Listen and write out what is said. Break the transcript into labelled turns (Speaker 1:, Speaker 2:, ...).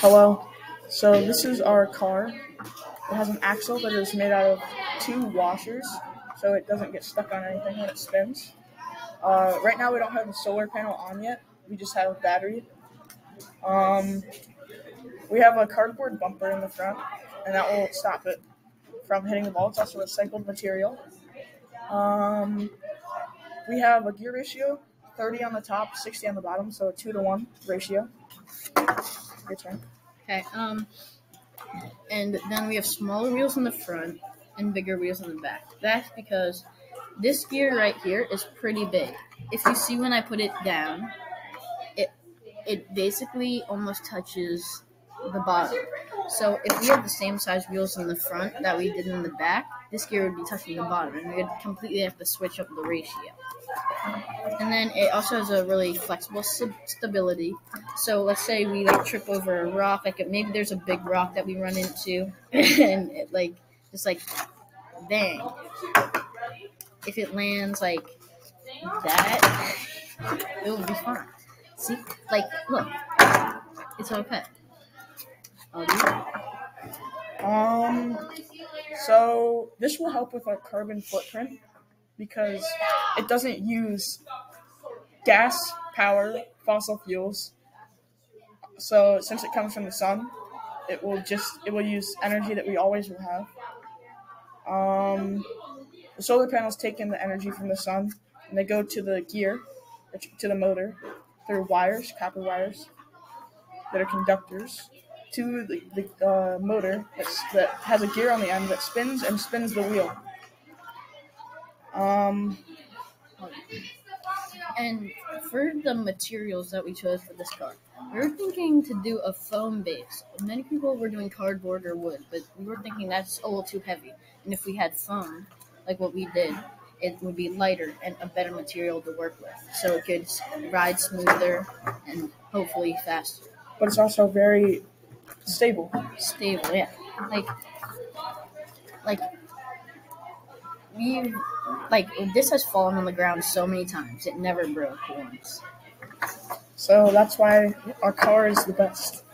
Speaker 1: Hello. So this is our car. It has an axle that is made out of two washers, so it doesn't get stuck on anything when it spins. Uh, right now we don't have the solar panel on yet. We just have a battery. Um, we have a cardboard bumper in the front, and that will stop it from hitting the ball. It's also recycled material. Um, we have a gear ratio, 30 on the top, 60 on the bottom, so a two to one ratio. Your turn.
Speaker 2: Okay. Um, and then we have smaller wheels in the front and bigger wheels in the back. That's because this gear right here is pretty big. If you see when I put it down, it it basically almost touches the bottom. So if we had the same size wheels in the front that we did in the back, this gear would be touching the bottom, and we'd completely have to switch up the ratio. And then it also has a really flexible stability. So let's say we like trip over a rock, like maybe there's a big rock that we run into, and it like just like bang. If it lands like that, it will be fine. See, like look, it's okay.
Speaker 1: Um, so this will help with our carbon footprint because it doesn't use gas, power, fossil fuels. So since it comes from the sun, it will just it will use energy that we always will have. Um, the solar panels take in the energy from the sun and they go to the gear, to the motor, through wires, copper wires, that are conductors to the, the uh, motor that's, that has a gear on the end that spins and spins the wheel. Um,
Speaker 2: And for the materials that we chose for this car, we were thinking to do a foam base. Many people were doing cardboard or wood, but we were thinking that's a little too heavy. And if we had foam, like what we did, it would be lighter and a better material to work with. So it could ride smoother and hopefully faster.
Speaker 1: but it's also very stable.
Speaker 2: Stable, yeah. Like, like, we, like, this has fallen on the ground so many times. It never broke once.
Speaker 1: So that's why our car is the best.